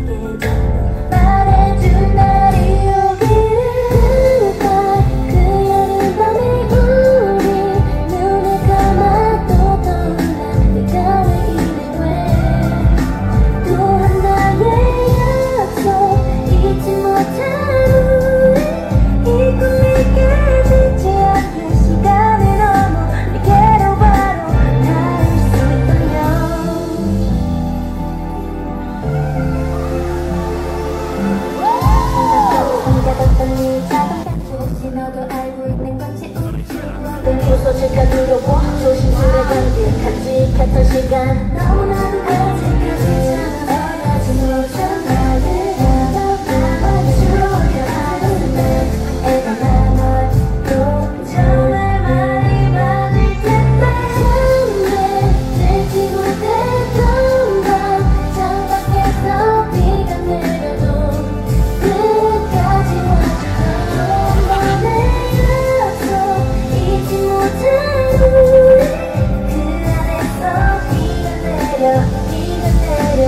the end. 혹시 너도 알고 있는 건지 우쭈쭈 내 부서질까 두려워. 조심스레 간직한 직했던 시간.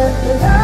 the light.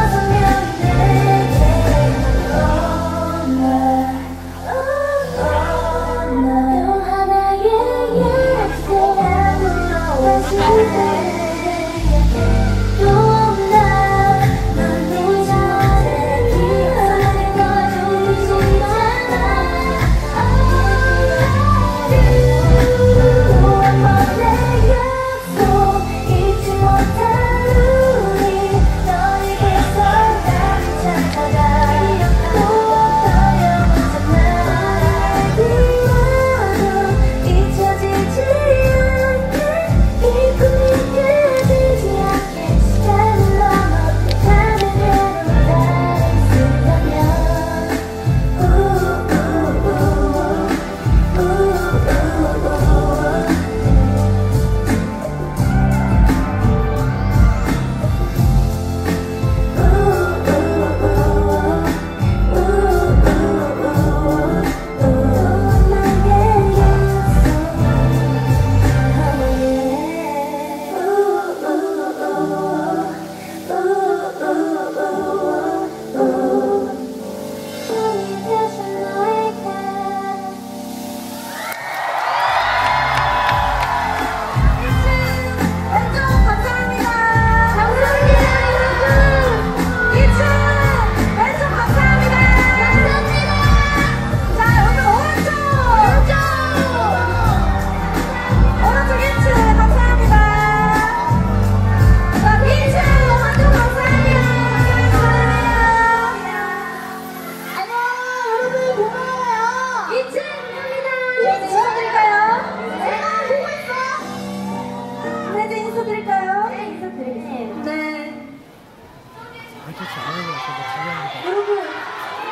발표치 안 하는 것 같아서 감사합니다. 여러분,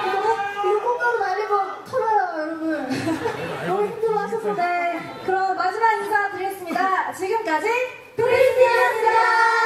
이거, 이거 꽃가루 날리고 털어요, 여러분. 네, 너무 힘들어 하셨는데. 네, 그럼 마지막 인사 드리겠습니다. 지금까지 브리스티였습니다.